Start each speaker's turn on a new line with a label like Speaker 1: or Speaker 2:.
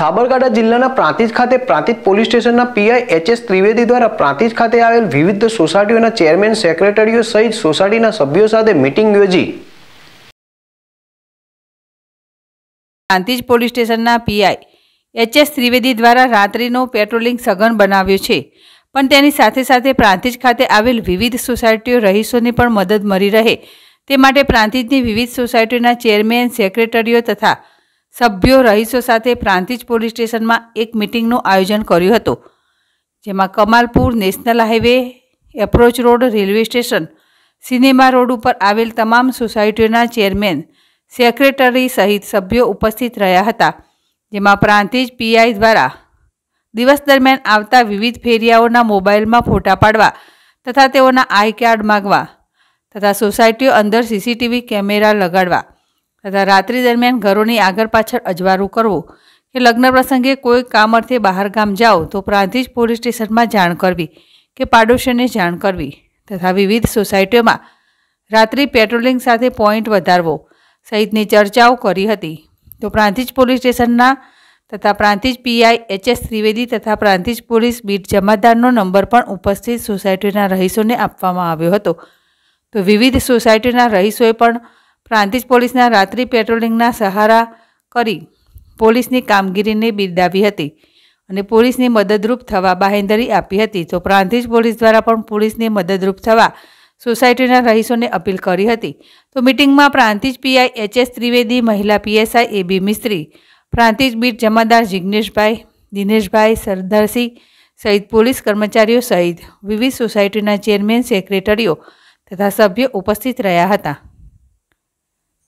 Speaker 1: સાબરકાંઠા જિલ્લાના પ્રાંતિજ ખાતે પ્રાંતિજ પોલીસ સ્ટેશનના પીઆઈ એચ એસ ત્રિવેદી દ્વારા પ્રાંતિજ ખાતે આવેલ વિવિધ સોસાયટીઓના ચેરમેન સેક્રેટરીઓ સહિત સોસાયટીના સભ્યો સાથે મીટિંગ યોજી.
Speaker 2: પ્રાંતિજ પોલીસ સ્ટેશનના પીઆઈ એચ એસ ત્રિવેદી દ્વારા રાત્રિનો પેટ્રોલિંગ સઘન બનાવ્યો છે. પણ તેની સાથે સાથે પ્રાંતિજ ખાતે આવેલ વિવિધ સોસાયટીઓ રહીશોને પણ મદદ મળી રહે. તે માટે પ્રાંતિજની વિવિધ સોસાયટીઓના ચેરમેન, સેક્રેટરીઓ તથા સભ્યો રહીશો સાથે પ્રાંતિજ પોલીસ સ્ટેશનમાં એક મિટિંગનું આયોજન કર્યું હતું, જેમાં Kamalpur national highway, approach road, railway station, cinema road ઉપર આવેલ તમામ સોસાયટીઓના ચેરમેન, સેક્રેટરી સહિત સભ્યો ઉપસ્થિત રહ્યા હતા, જેમાં પ્રાંતિજ પીઆઈ દ્વારા દિવસ દરમિયાન આવતા વિવિધ ફેરિયાઓના મોબાઈલમાં ફોટા પાડવા તથા તેઓના આઈ કાર્ડ માગવા તથા સોસાયટીઓ અંદર સીસીટીવી કેમેરા લગાડવા તથા રાત્રિ દરમિયાન ઘરોની આગળ પાછળ અજવાળું કરવું. કે લગ્ન પ્રસંગે કોઈ કામ અર્થે બહાર ગામ જાઓ તો પ્રાંતિજ પોલીસ સ્ટેશનમાં જાણ કરવી કે પાડોશીને જાણ કરવી તથા વિવિધ સોસાયટીઓમાં રાત્રિ પેટ્રોલિંગ સાથે પોઈન્ટ વધારવો સહિતની ચર્ચાઓ કરી હતી. તો પ્રાંતિજ પોલીસ સ્ટેશનના તથા Prantij PI H S Trivedi તથા પ્રાંતિજ પોલીસ બીટ જમાદારનો નંબર પણ ઉપસ્થિત સોસાયટીના રહીશોને આપવામાં આવ્યો હતો. તો વિવિધ સોસાયટીના રહીશોએ પણ પ્રાંતિજ પોલીસના રાત્રિ પેટ્રોલિંગના સહારા કરી પોલીસની કામગીરીને બિરદાવી હતી અને પોલીસની મદદરૂપ થવા બાહેંધરી આપી હતી. તો પ્રાંતિજ પોલીસ દ્વારા પણ પોલીસને મદદરૂપ થવા સોસાયટીના રહીશોને અપીલ કરી હતી. તો મિટિંગમાં Prantij PI H S Trivedi, મહિલા PSI A B Mistry, Prantij beat જમાદાર જિગ્નેશભાઈ, દિનેશભાઈ સરદારસિંહ સહિત પોલીસ કર્મચારીઓ સહિત વિવિધ સોસાયટીના ચેરમેન, સેક્રેટરીઓ તથા સભ્યો ઉપસ્થિત રહ્યા હતા.